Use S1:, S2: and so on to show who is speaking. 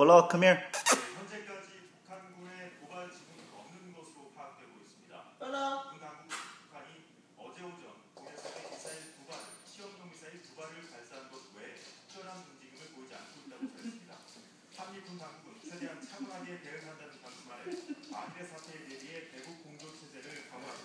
S1: Bolo, oh, come here.
S2: 현재까지 북한군의 도발 지분은 없는 것으로 파악되고 있습니다.
S3: 볼러.
S2: 군당국 북한이 어제 오전 고해상의 미사일 두 발, 시험용 미사일 두 발을 발사한 것 외에 특별한 움직임을 보이지 않고 있다고 밝혔습니다. 한미 군 당국은 최대한 차분하게 대응한다는 방침하에 아일의 사태에 대비해 대북 공